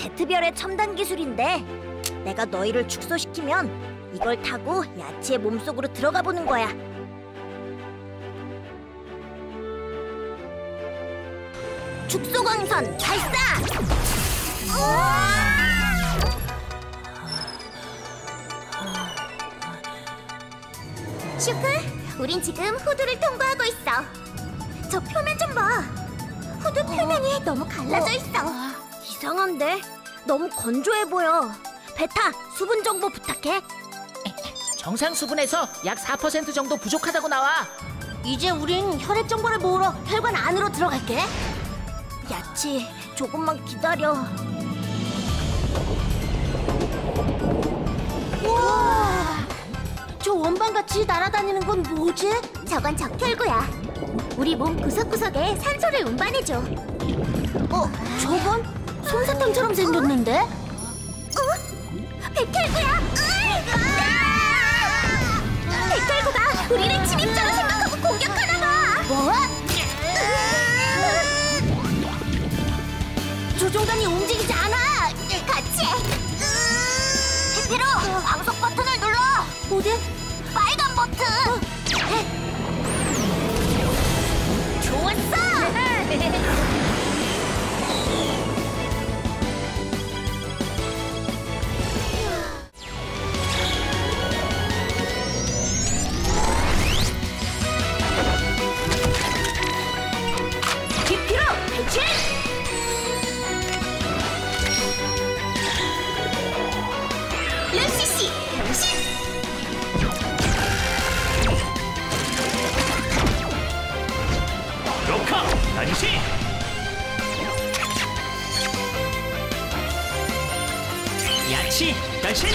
제트별의 첨단 기술인데 내가 너희를 축소시키면 이걸 타고 야치의 몸속으로 들어가 보는 거야. 축소광선 발사! 슈크, 우린 지금 후드를 통과하고 있어. 저 표면 좀 봐. 후드 표면이 너무 갈라져 있어. 이상한데? 너무 건조해 보여. 베타, 수분 정보 부탁해. 정상 수분에서 약 4% 정도 부족하다고 나와. 이제 우린 혈액 정보를 모으러 혈관 안으로 들어갈게. 야치, 조금만 기다려. 우와! 저 원반같이 날아다니는 건 뭐지? 저건 적혈구야. 우리 몸 구석구석에 산소를 운반해줘. 어, 저건 솜사탕처럼 생겼는데? 어? 백혈구야! 백혈구가 우리를 침입자로 생각하고 공격하나 봐! 뭐? 조종관이 움직이지 않아! 같이 해! 페페로! 광속 버튼을 눌러! 어디? 빨간 버튼! 야치 변신!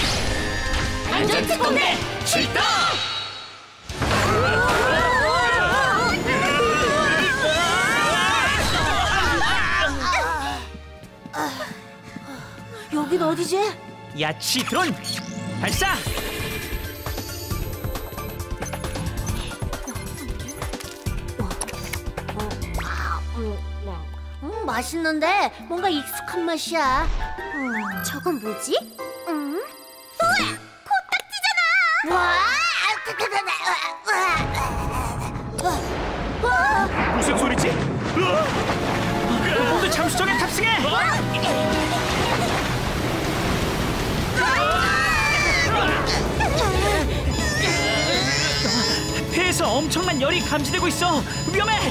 안전특공대! 출동! 여긴 어디지? 야치 드론 발사! 음, 맛있는데 뭔가 익숙 한 맛이야. 저건 뭐지? 음? 우와! 코딱지잖아! 와! 와! 무슨 소리지? 모두 잠수정에 탑승해 폐에서 엄청난 열이 감지되고 있어 위험해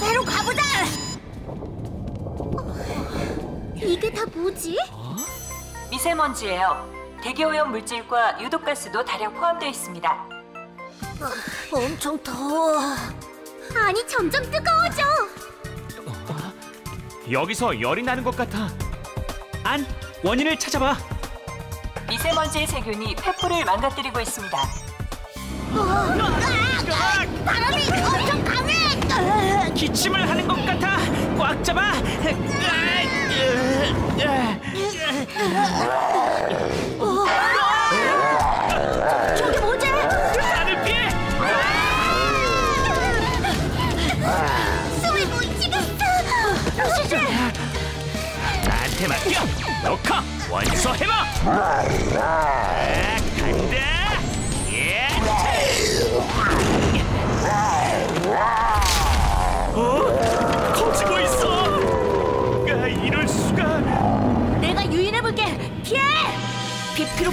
배로 가보자! 이게 다 뭐지? 미세먼지예요. 대기오염 물질과 유독가스도 다량 포함되어 있습니다. 엄청 더워. 아니 점점 뜨거워져. 여기서 열이 나는 것 같아 안 원인을 찾아봐 미세먼지의 세균이 횃불을 망가뜨리고 있습니다. 바람이 엄청 강해. 기침을 하는 것 같아 꽉 잡아 저게 뭐지? 나를 피해 숨을 못 쉬겠어. 루시씨. 나한테 맡겨 로커 원소 해봐 아, 간다 예.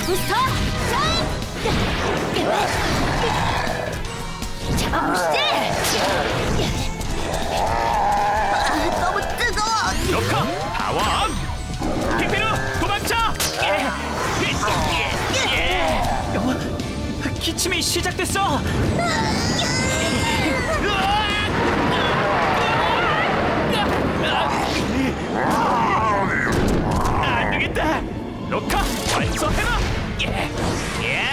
비피로 부스터. 잡아보시지. 아, 너무 뜨거워. 로커 파워업 피피루 도망쳐 예. 예. 예. 어, 기침이 시작됐어 안 되겠다 로커 완소 해봐 예. 예.